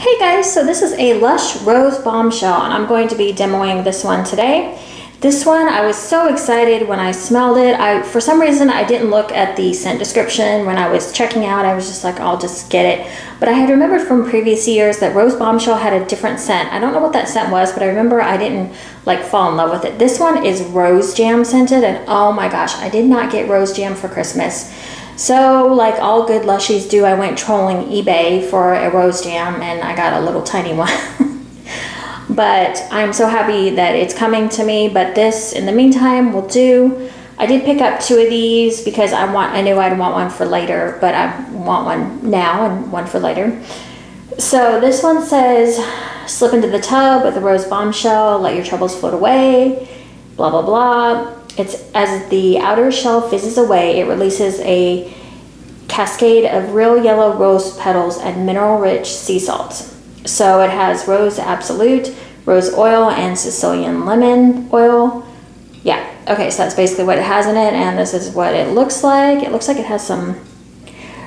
Hey guys, so this is a Lush Rose Bombshell and I'm going to be demoing this one today. This one, I was so excited when I smelled it. I, for some reason, I didn't look at the scent description when I was checking out. I was just like, I'll just get it. But I had remembered from previous years that Rose Bombshell had a different scent. I don't know what that scent was, but I remember I didn't like fall in love with it. This one is Rose Jam scented and oh my gosh, I did not get Rose Jam for Christmas. So like all good Lushies do, I went trolling eBay for a Rose Jam and I got a little tiny one. but I'm so happy that it's coming to me. But this, in the meantime, will do. I did pick up two of these because I want. I knew I'd want one for later, but I want one now and one for later. So this one says, slip into the tub with a rose bombshell, let your troubles float away, blah, blah, blah. It's as the outer shell fizzes away, it releases a cascade of real yellow rose petals and mineral rich sea salt. So it has rose absolute, rose oil, and Sicilian lemon oil. Yeah, okay, so that's basically what it has in it, and this is what it looks like. It looks like it has some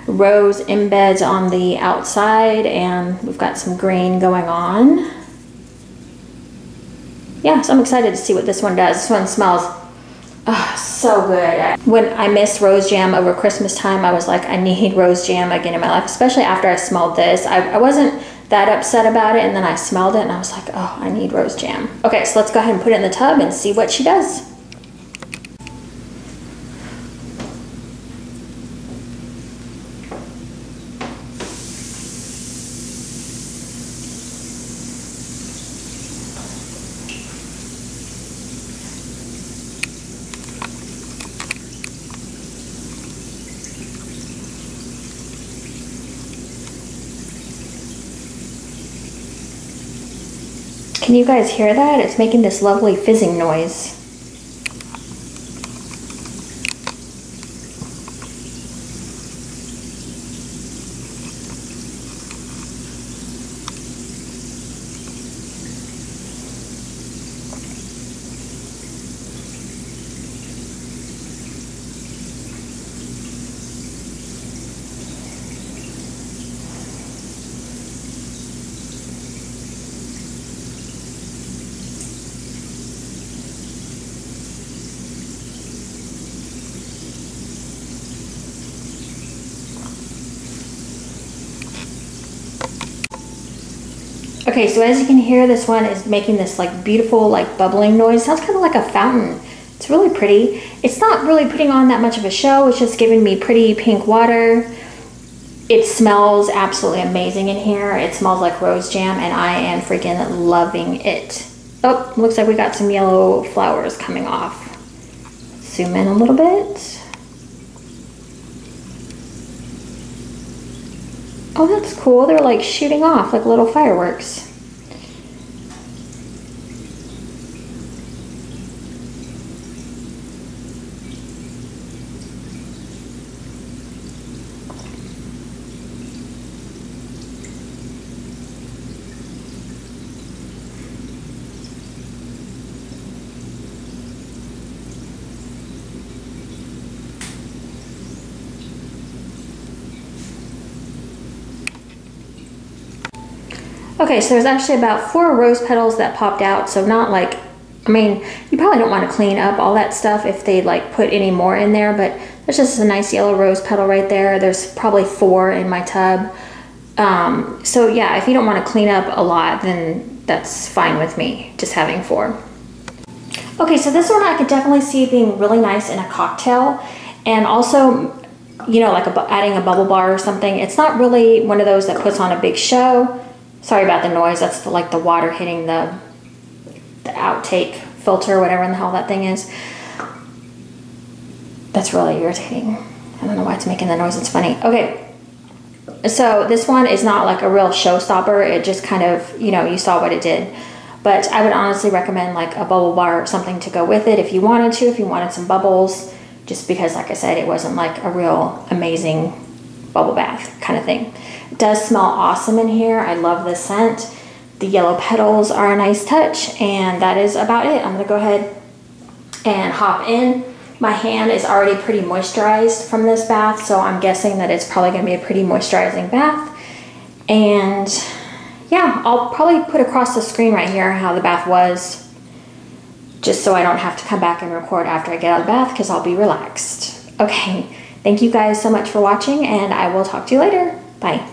rose embeds on the outside, and we've got some green going on. Yeah, so I'm excited to see what this one does. This one smells oh, so good. When I missed rose jam over Christmas time, I was like, I need rose jam again in my life, especially after I smelled this. I, I wasn't that upset about it and then I smelled it and I was like, oh, I need rose jam. Okay, so let's go ahead and put it in the tub and see what she does. Can you guys hear that? It's making this lovely fizzing noise. Okay, so as you can hear, this one is making this like beautiful, like bubbling noise. Sounds kind of like a fountain. It's really pretty. It's not really putting on that much of a show. It's just giving me pretty pink water. It smells absolutely amazing in here. It smells like rose jam and I am freaking loving it. Oh, looks like we got some yellow flowers coming off. Zoom in a little bit. Oh, that's cool. They're like shooting off like little fireworks. Okay, so there's actually about four rose petals that popped out, so not like, I mean, you probably don't want to clean up all that stuff if they like put any more in there, but there's just a nice yellow rose petal right there. There's probably four in my tub. Um, so yeah, if you don't want to clean up a lot, then that's fine with me, just having four. Okay, so this one I could definitely see being really nice in a cocktail and also, you know, like a, adding a bubble bar or something. It's not really one of those that puts on a big show. Sorry about the noise. That's the, like the water hitting the, the outtake filter, whatever in the hell that thing is. That's really irritating. I don't know why it's making the noise. It's funny. Okay. So this one is not like a real showstopper. It just kind of, you know, you saw what it did. But I would honestly recommend like a bubble bar or something to go with it if you wanted to, if you wanted some bubbles, just because, like I said, it wasn't like a real amazing bubble bath kind of thing. It does smell awesome in here. I love the scent. The yellow petals are a nice touch and that is about it. I'm gonna go ahead and hop in. My hand is already pretty moisturized from this bath, so I'm guessing that it's probably gonna be a pretty moisturizing bath. And yeah, I'll probably put across the screen right here how the bath was, just so I don't have to come back and record after I get out of the bath because I'll be relaxed. Okay, Thank you guys so much for watching and I will talk to you later. Bye.